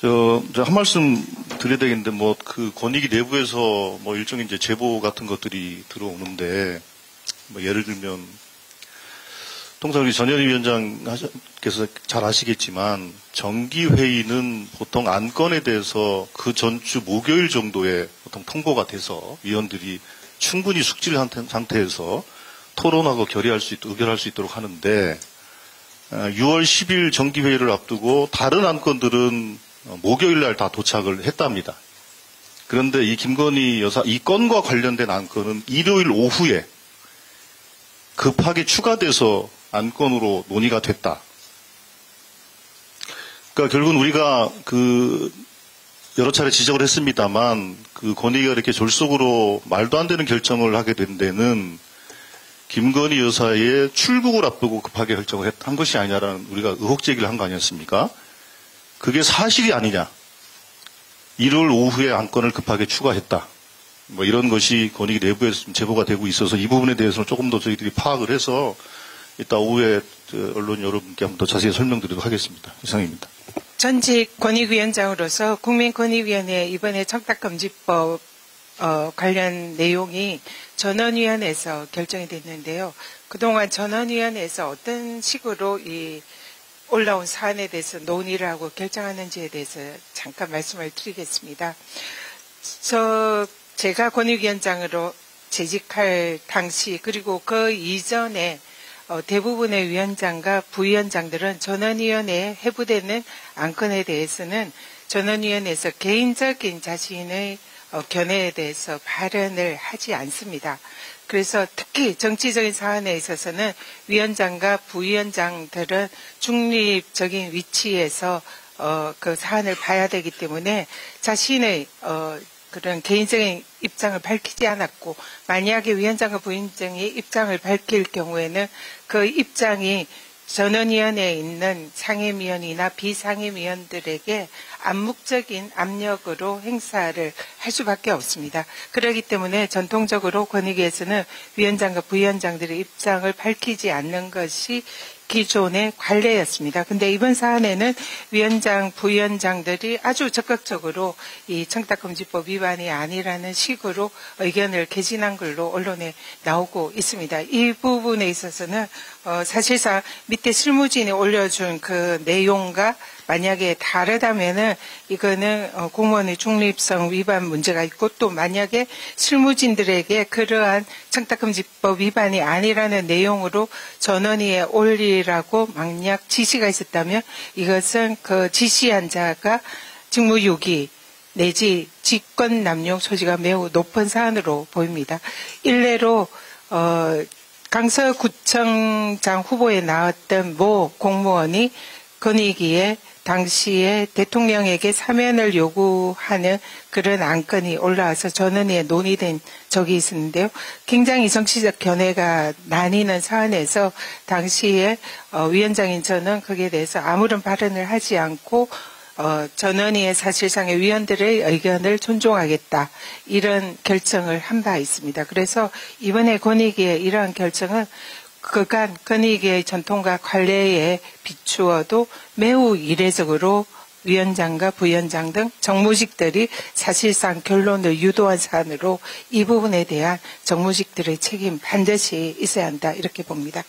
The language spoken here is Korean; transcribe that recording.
저, 저한 말씀 드려야 되겠는데, 뭐, 그 권익위 내부에서 뭐 일종의 이제 제보 같은 것들이 들어오는데, 뭐 예를 들면, 통상 우리 전현희 위원장께서 잘 아시겠지만, 정기회의는 보통 안건에 대해서 그 전주 목요일 정도에 보통 통보가 돼서 위원들이 충분히 숙지를 한 상태에서 토론하고 결의할 수 있도록, 의결할 수 있도록 하는데, 6월 10일 정기회의를 앞두고 다른 안건들은 목요일 날 다 도착을 했답니다. 그런데 이 김건희 여사 이 건과 관련된 안건은 일요일 오후에 급하게 추가돼서 안건으로 논의가 됐다. 그러니까 결국은 우리가 그 여러 차례 지적을 했습니다만 그 권익위가 이렇게 졸속으로 말도 안 되는 결정을 하게 된 데는 김건희 여사의 출국을 앞두고 급하게 결정을 한 것이 아니냐라는 우리가 의혹 제기를 한 거 아니었습니까? 그게 사실이 아니냐. 일요일 오후에 안 건을 급하게 추가했다. 뭐 이런 것이 권익위 내부에서 좀 제보가 되고 있어서 이 부분에 대해서는 조금 더 저희들이 파악을 해서 이따 오후에 언론 여러분께 한번 더 자세히 설명드리도록 하겠습니다. 이상입니다. 전직 권익위원장으로서 국민권익위원회 이번에 청탁금지법 어, 관련 내용이 전원위원회에서 결정이 됐는데요. 그동안 전원위원회에서 어떤 식으로 이 올라온 사안에 대해서 논의를 하고 결정하는지에 대해서 잠깐 말씀을 드리겠습니다. 저 제가 권익위원장으로 재직할 당시 그리고 그 이전에 어, 대부분의 위원장과 부위원장들은 전원위원회에 해부되는 안건에 대해서는 전원위원회에서 개인적인 자신의 어, 견해에 대해서 발언을 하지 않습니다. 그래서 특히 정치적인 사안에 있어서는 위원장과 부위원장들은 중립적인 위치에서 어, 그 사안을 봐야 되기 때문에 자신의 어, 그런 개인적인 입장을 밝히지 않았고 만약에 위원장과 부위원장이 입장을 밝힐 경우에는 그 입장이 전원위원회에 있는 상임위원이나 비상임위원들에게 암묵적인 압력으로 행사를 할 수밖에 없습니다. 그렇기 때문에 전통적으로 권익위에서는 위원장과 부위원장들의 입장을 밝히지 않는 것이 기존의 관례였습니다. 근데 이번 사안에는 위원장, 부위원장들이 아주 적극적으로 이 청탁금지법 위반이 아니라는 식으로 의견을 개진한 걸로 언론에 나오고 있습니다. 이 부분에 있어서는 어, 사실상 밑에 실무진이 올려준 그 내용과 만약에 다르다면은 이거는 어, 공무원의 중립성 위반 문제가 있고 또 만약에 실무진들에게 그러한 청탁금지법 위반이 아니라는 내용으로 전원위에 올리라고 망약 지시가 있었다면 이것은 그 지시한 자가 직무유기 내지 직권 남용 소지가 매우 높은 사안으로 보입니다. 일례로 어, 강서구청장 후보에 나왔던 모 공무원이 건의기에 당시에 대통령에게 사면을 요구하는 그런 안건이 올라와서 전원위에 논의된 적이 있었는데요. 굉장히 정치적 견해가 나뉘는 사안에서 당시에 어, 위원장인 저는 거기에 대해서 아무런 발언을 하지 않고 어, 전원위의 사실상의 위원들의 의견을 존중하겠다 이런 결정을 한 바 있습니다. 그래서 이번에 권익위의 이러한 결정은 그간 건의계의 전통과 관례에 비추어도 매우 이례적으로 위원장과 부위원장 등 정무직들이 사실상 결론을 유도한 사안으로 이 부분에 대한 정무직들의 책임 반드시 있어야 한다 이렇게 봅니다.